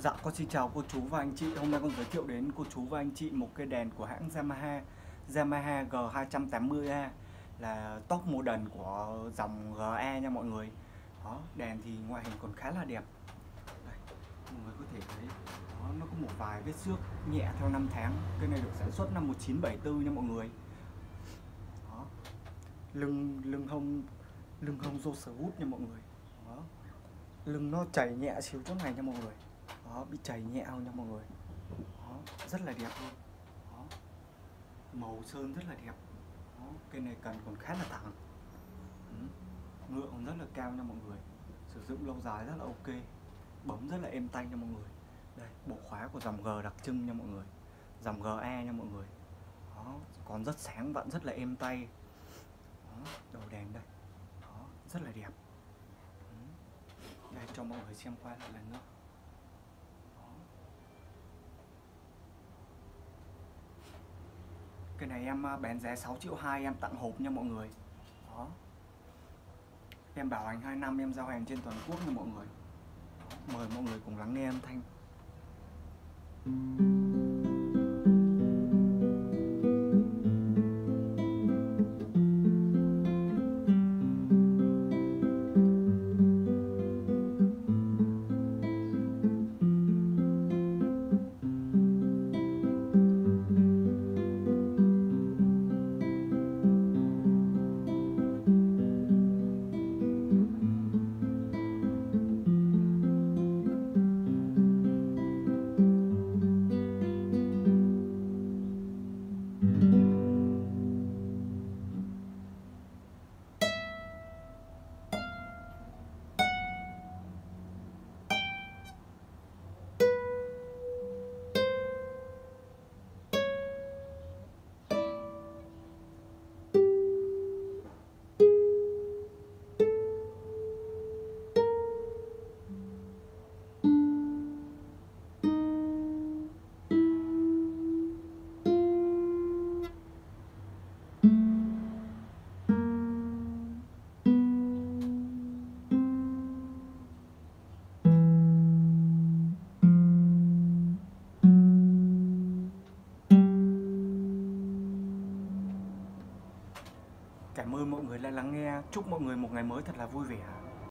Dạ con xin chào cô chú và anh chị. Hôm nay con giới thiệu đến cô chú và anh chị một cây đèn của hãng Yamaha Yamaha G280A Là top model của dòng GE nha mọi người. Đó, đèn thì ngoại hình còn khá là đẹp. Đây, mọi người có thể thấy đó, Nó có một vài vết xước nhẹ theo năm tháng. Cây này được sản xuất năm 1974 nha mọi người. Đó. Lưng lưng hông lưng hông rô sở hút nha mọi người. Đó. Lưng nó chảy nhẹ xíu chỗ này nha mọi người đó bị chảy nhẹ nha mọi người. Đó rất là đẹp luôn. Đó. Màu sơn rất là đẹp. Đó cây này cần còn khá là thẳng ừ. ngựa còn rất là cao nha mọi người. Sử dụng lâu dài rất là ok. Bấm rất là êm tay nha mọi người. Đây bộ khóa của dòng G đặc trưng nha mọi người. Dòng GE nha mọi người. Đó còn rất sáng vẫn rất là êm tay. Đó, đầu đèn đây. Đó rất là đẹp. Ừ. đây cho mọi người xem qua lại lần nữa. Cái này em à, bán giá 6 triệu 2 em tặng hộp nha mọi người. Đó. Em bảo hành 2 năm em giao hàng trên toàn quốc nha mọi người. Mời mọi người cùng lắng nghe âm thanh. Thank you. Cảm ơn mọi người đã lắng nghe. Chúc mọi người một ngày mới thật là vui vẻ.